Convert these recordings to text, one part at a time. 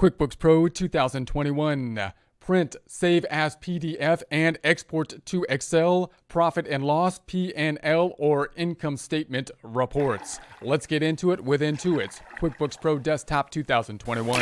QuickBooks Pro 2021. Print, save as PDF, and export to Excel, profit and loss, P&L, or income statement reports. Let's get into it with Intuit's QuickBooks Pro Desktop 2021.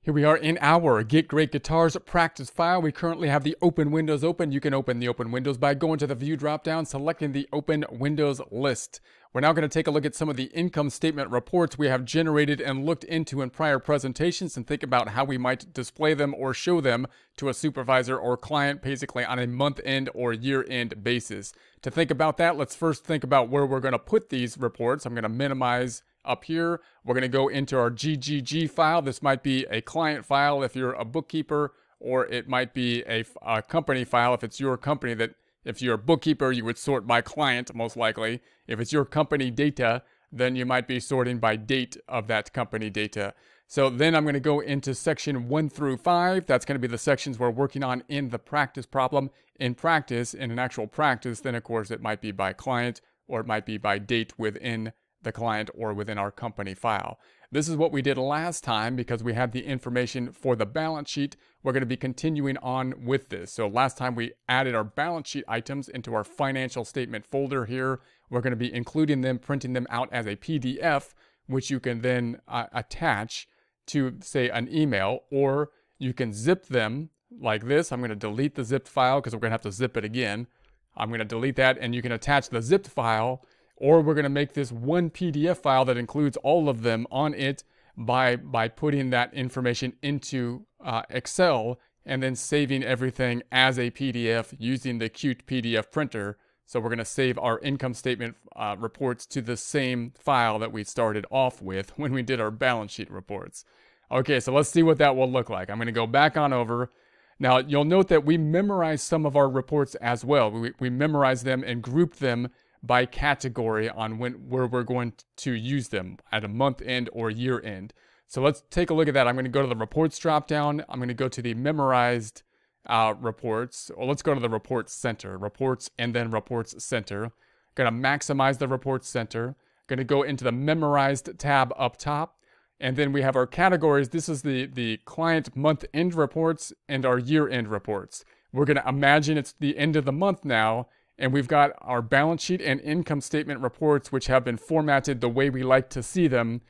Here we are in our Get Great Guitars practice file. We currently have the open windows open. You can open the open windows by going to the view dropdown, selecting the open windows list. We're now going to take a look at some of the income statement reports we have generated and looked into in prior presentations and think about how we might display them or show them to a supervisor or client basically on a month end or year end basis. To think about that, let's first think about where we're going to put these reports. I'm going to minimize up here. We're going to go into our GGG file. This might be a client file if you're a bookkeeper, or it might be a, a company file if it's your company that if you're a bookkeeper, you would sort by client most likely. If it's your company data, then you might be sorting by date of that company data. So then I'm going to go into section one through five. That's going to be the sections we're working on in the practice problem. In practice, in an actual practice, then of course it might be by client or it might be by date within the client or within our company file. This is what we did last time because we had the information for the balance sheet. We're going to be continuing on with this. So last time we added our balance sheet items into our financial statement folder here. We're going to be including them, printing them out as a PDF, which you can then uh, attach to say an email or you can zip them like this. I'm going to delete the zipped file because we're going to have to zip it again. I'm going to delete that and you can attach the zipped file or we're going to make this one PDF file that includes all of them on it by, by putting that information into uh, Excel and then saving everything as a PDF using the cute PDF printer. So we're going to save our income statement uh, reports to the same file that we started off with when we did our balance sheet reports. Okay, so let's see what that will look like. I'm going to go back on over. Now, you'll note that we memorized some of our reports as well. We, we memorized them and grouped them by category on when where we're going to use them at a month end or year end. So let's take a look at that. I'm going to go to the reports drop down. I'm going to go to the memorized uh, reports. Or let's go to the reports center, reports and then reports center. Going to maximize the reports center. Going to go into the memorized tab up top. And then we have our categories. This is the, the client month end reports and our year end reports. We're going to imagine it's the end of the month now and we've got our balance sheet and income statement reports, which have been formatted the way we like to see them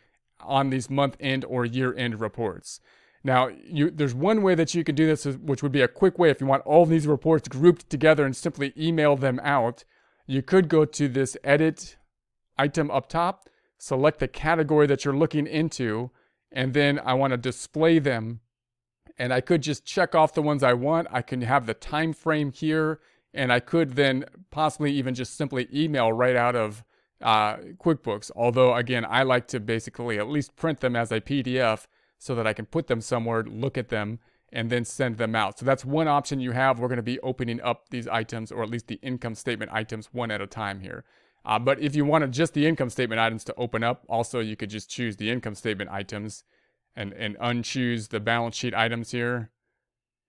on these month end or year end reports. Now, you, there's one way that you can do this, which would be a quick way if you want all these reports grouped together and simply email them out. You could go to this edit item up top, select the category that you're looking into, and then I want to display them. And I could just check off the ones I want. I can have the time frame here and I could then possibly even just simply email right out of uh, QuickBooks. Although, again, I like to basically at least print them as a PDF so that I can put them somewhere, look at them, and then send them out. So that's one option you have. We're going to be opening up these items, or at least the income statement items, one at a time here. Uh, but if you wanted just the income statement items to open up, also you could just choose the income statement items and, and unchoose the balance sheet items here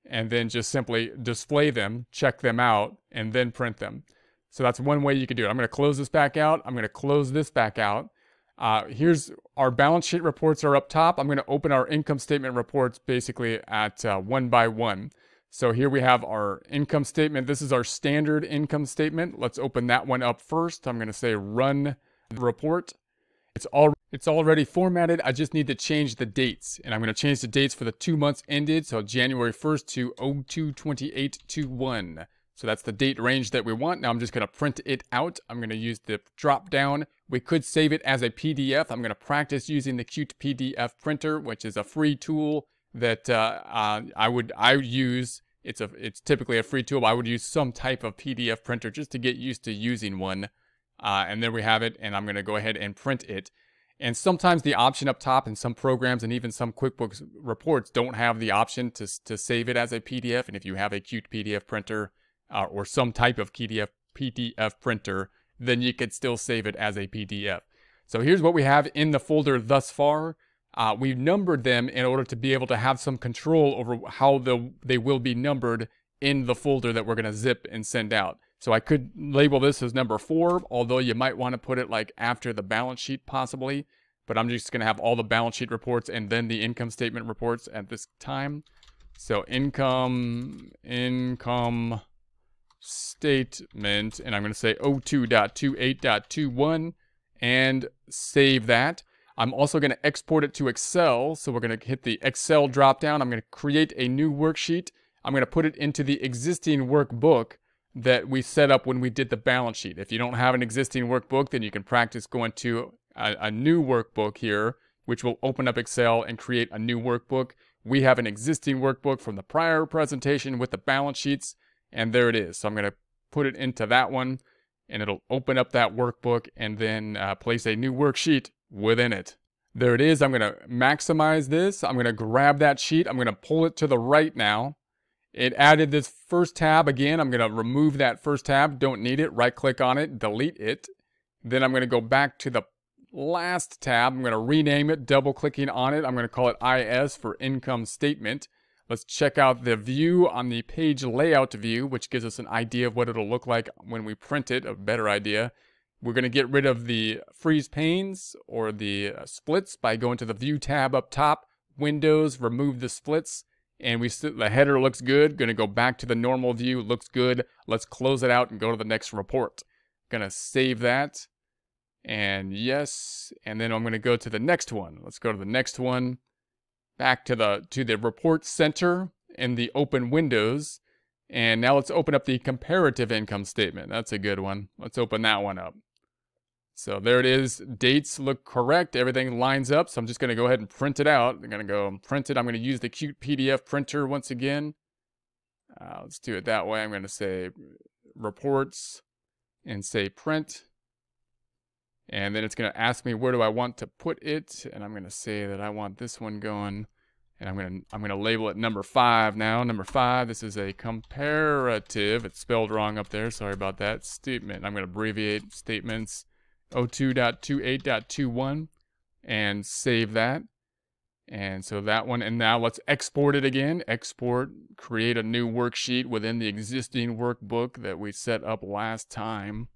and then just simply display them, check them out, and then print them. So that's one way you could do it. I'm going to close this back out. I'm going to close this back out. Uh, here's our balance sheet reports are up top. I'm going to open our income statement reports basically at uh, one by one. So here we have our income statement. This is our standard income statement. Let's open that one up first. I'm going to say run report. It's all it's already formatted. I just need to change the dates. And I'm going to change the dates for the two months ended. So January 1st to 022821. So that's the date range that we want. Now I'm just going to print it out. I'm going to use the drop down. We could save it as a PDF. I'm going to practice using the cute PDF printer, which is a free tool that uh, uh, I would I use. It's a it's typically a free tool. I would use some type of PDF printer just to get used to using one. Uh, and there we have it. And I'm going to go ahead and print it. And sometimes the option up top in some programs and even some QuickBooks reports don't have the option to, to save it as a PDF. And if you have a cute PDF printer uh, or some type of PDF, PDF printer, then you could still save it as a PDF. So here's what we have in the folder thus far. Uh, we've numbered them in order to be able to have some control over how the, they will be numbered in the folder that we're going to zip and send out. So I could label this as number four, although you might want to put it like after the balance sheet possibly. but I'm just going to have all the balance sheet reports and then the income statement reports at this time. So income, income statement, and I'm going to say 02.28.21 and save that. I'm also going to export it to Excel. So we're going to hit the Excel dropdown. I'm going to create a new worksheet. I'm going to put it into the existing workbook that we set up when we did the balance sheet. If you don't have an existing workbook, then you can practice going to a, a new workbook here, which will open up Excel and create a new workbook. We have an existing workbook from the prior presentation with the balance sheets, and there it is. So I'm going to put it into that one, and it'll open up that workbook and then uh, place a new worksheet within it. There it is. I'm going to maximize this. I'm going to grab that sheet. I'm going to pull it to the right now. It added this first tab again. I'm going to remove that first tab. Don't need it. Right click on it, delete it. Then I'm going to go back to the last tab. I'm going to rename it, double clicking on it. I'm going to call it IS for income statement. Let's check out the view on the page layout view, which gives us an idea of what it'll look like when we print it, a better idea. We're going to get rid of the freeze panes or the uh, splits by going to the view tab up top, windows, remove the splits, and we the header looks good. Going to go back to the normal view, looks good. Let's close it out and go to the next report. Going to save that. And yes, and then I'm going to go to the next one. Let's go to the next one. Back to the to the report center in the open windows. And now let's open up the comparative income statement. That's a good one. Let's open that one up. So there it is. Dates look correct. Everything lines up. So I'm just going to go ahead and print it out. I'm going to go print it. I'm going to use the cute PDF printer once again. Uh, let's do it that way. I'm going to say reports and say print. And then it's going to ask me where do I want to put it. And I'm going to say that I want this one going. And I'm going to I'm going to label it number five now. Number five, this is a comparative. It's spelled wrong up there. Sorry about that. Statement. I'm going to abbreviate statements 02.28.21 and save that. And so that one, and now let's export it again. Export, create a new worksheet within the existing workbook that we set up last time.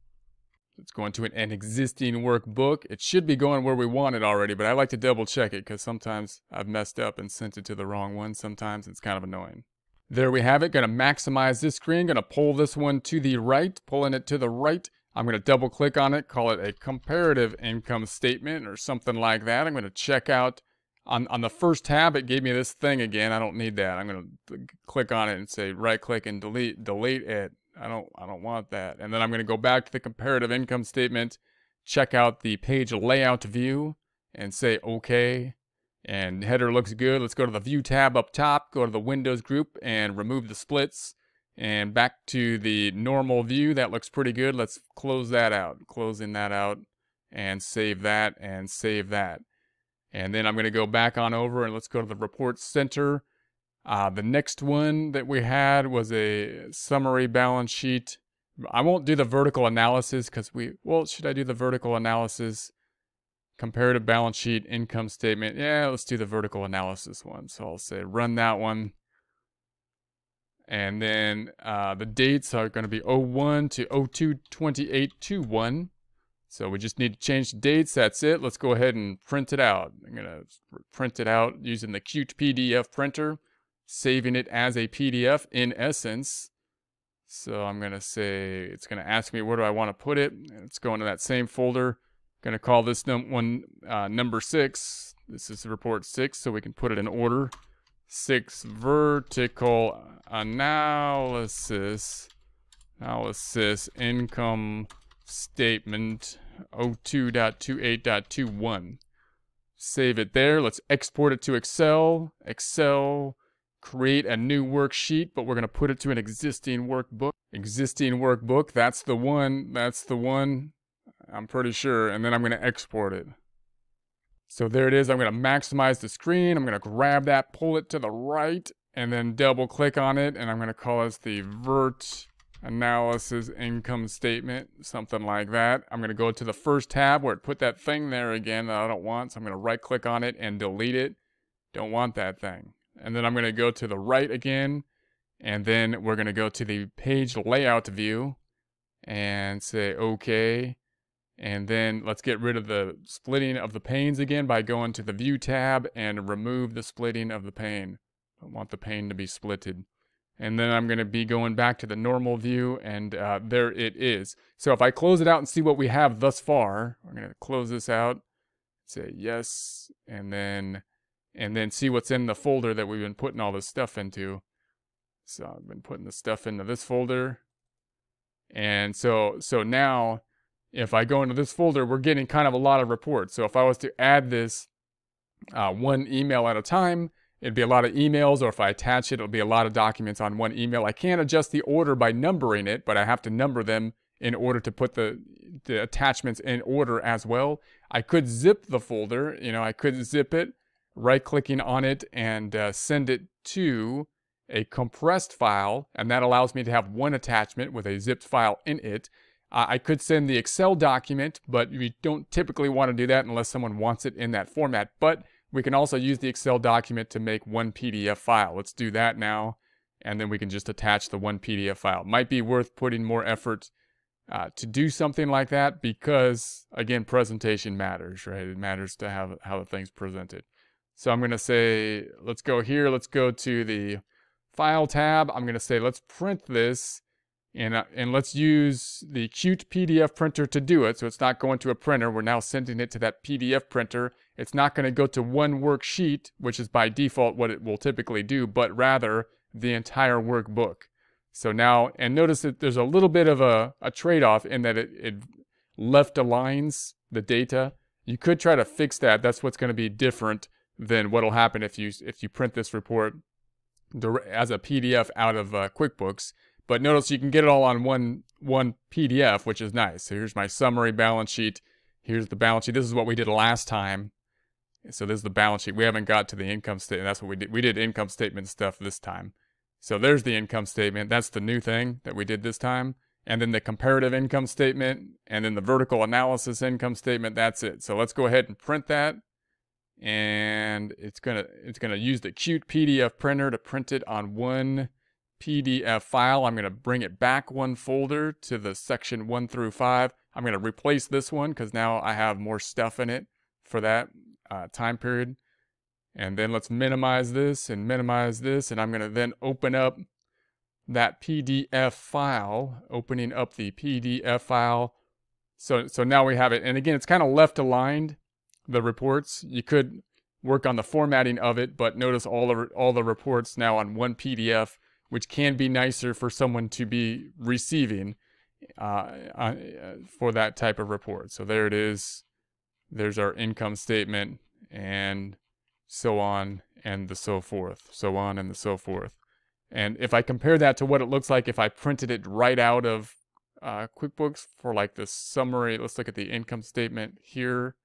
It's going to an, an existing workbook. It should be going where we want it already, but I like to double check it because sometimes I've messed up and sent it to the wrong one. Sometimes it's kind of annoying. There we have it. Going to maximize this screen. Going to pull this one to the right, pulling it to the right. I'm going to double click on it, call it a comparative income statement or something like that. I'm going to check out on, on the first tab, it gave me this thing again. I don't need that. I'm going to click on it and say right click and delete, delete it. I don't, I don't want that. And then I'm going to go back to the comparative income statement, check out the page layout view and say okay. And header looks good. Let's go to the view tab up top, go to the windows group and remove the splits. And back to the normal view, that looks pretty good. Let's close that out, closing that out and save that and save that. And then I'm going to go back on over and let's go to the report center. Uh, the next one that we had was a summary balance sheet. I won't do the vertical analysis because we, well, should I do the vertical analysis? Comparative balance sheet, income statement. Yeah, let's do the vertical analysis one. So I'll say run that one. And then uh, the dates are going to be 01 to 02 2821. So we just need to change the dates. That's it. Let's go ahead and print it out. I'm going to print it out using the cute PDF printer, saving it as a PDF in essence. So I'm going to say, it's going to ask me where do I want to put it. It's going to that same folder. Going to call this num one uh, number six. This is report six, so we can put it in order six vertical analysis analysis income statement 02.28.21 save it there. Let's export it to excel. Excel create a new worksheet but we're going to put it to an existing workbook. Existing workbook that's the one that's the one i'm pretty sure and then i'm going to export it so there it is. I'm going to maximize the screen. I'm going to grab that, pull it to the right, and then double click on it. And I'm going to call this the vert analysis income statement, something like that. I'm going to go to the first tab where it put that thing there again that I don't want. So I'm going to right click on it and delete it. Don't want that thing. And then I'm going to go to the right again. And then we're going to go to the page layout view and say, okay. And then let's get rid of the splitting of the panes again by going to the View tab and remove the splitting of the pane. I want the pane to be splitted. And then I'm going to be going back to the normal view, and uh, there it is. So if I close it out and see what we have thus far, I'm going to close this out, say yes, and then and then see what's in the folder that we've been putting all this stuff into. So I've been putting the stuff into this folder. And so so now if I go into this folder, we're getting kind of a lot of reports. So if I was to add this uh, one email at a time, it'd be a lot of emails, or if I attach it, it'll be a lot of documents on one email. I can't adjust the order by numbering it, but I have to number them in order to put the, the attachments in order as well. I could zip the folder, you know, I could zip it, right clicking on it and uh, send it to a compressed file, and that allows me to have one attachment with a zipped file in it. I could send the Excel document, but we don't typically want to do that unless someone wants it in that format. But we can also use the Excel document to make one PDF file. Let's do that now, and then we can just attach the one PDF file. Might be worth putting more effort uh, to do something like that because, again, presentation matters, right? It matters to have how the thing's presented. So I'm going to say, let's go here. Let's go to the File tab. I'm going to say, let's print this. And, uh, and let's use the cute PDF printer to do it. So it's not going to a printer. We're now sending it to that PDF printer. It's not going to go to one worksheet, which is by default what it will typically do, but rather the entire workbook. So now, and notice that there's a little bit of a, a trade-off in that it, it left aligns the data. You could try to fix that. That's what's going to be different than what'll happen if you if you print this report as a PDF out of uh, QuickBooks. But notice you can get it all on one one PDF, which is nice. So here's my summary balance sheet. Here's the balance sheet. This is what we did last time. So this is the balance sheet. We haven't got to the income statement. That's what we did. We did income statement stuff this time. So there's the income statement. That's the new thing that we did this time. And then the comparative income statement and then the vertical analysis income statement. That's it. So let's go ahead and print that and it's gonna it's gonna use the cute PDF printer to print it on one PDF file. I'm gonna bring it back one folder to the section one through five. I'm gonna replace this one because now I have more stuff in it for that uh, time period. And then let's minimize this and minimize this, and I'm gonna then open up that PDF file, opening up the PDF file. So so now we have it, and again, it's kind of left aligned the reports. You could work on the formatting of it, but notice all the all the reports now on one PDF, which can be nicer for someone to be receiving uh, uh, for that type of report. So there it is. There's our income statement and so on and the so forth, so on and the so forth. And if I compare that to what it looks like if I printed it right out of uh, QuickBooks for like the summary, let's look at the income statement here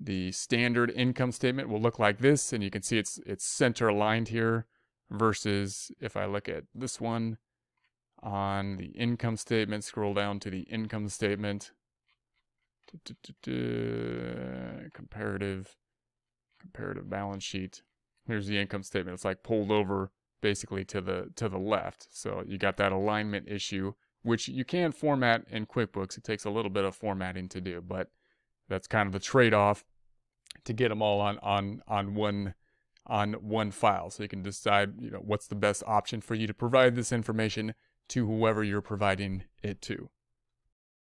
the standard income statement will look like this, and you can see it's it's center aligned here versus if I look at this one on the income statement, scroll down to the income statement, comparative, comparative balance sheet. Here's the income statement. It's like pulled over basically to the to the left. So you got that alignment issue, which you can format in QuickBooks. It takes a little bit of formatting to do, but that's kind of the trade-off to get them all on on on one on one file. So you can decide you know what's the best option for you to provide this information to whoever you're providing it to